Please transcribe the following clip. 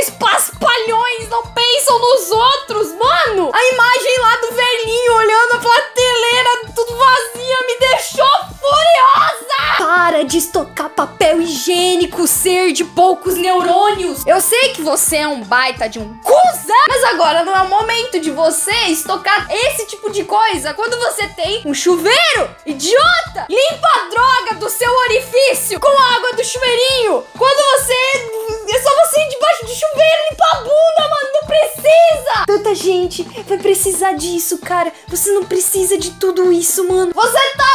Vocês paspalhões não pensam nos outros, mano. A imagem lá do velhinho olhando a prateleira tudo vazia me deixou furiosa. Para de estocar papel higiênico, ser de poucos neurônios. Eu sei que você é um baita de um cuzão, mas agora não é o momento de você estocar esse tipo de coisa quando você tem um chuveiro. Idiota! Limpa a droga do seu orifício com a água do chuveirinho. Quando você... bunda, mano. Não precisa. Tanta gente vai precisar disso, cara. Você não precisa de tudo isso, mano. Você tá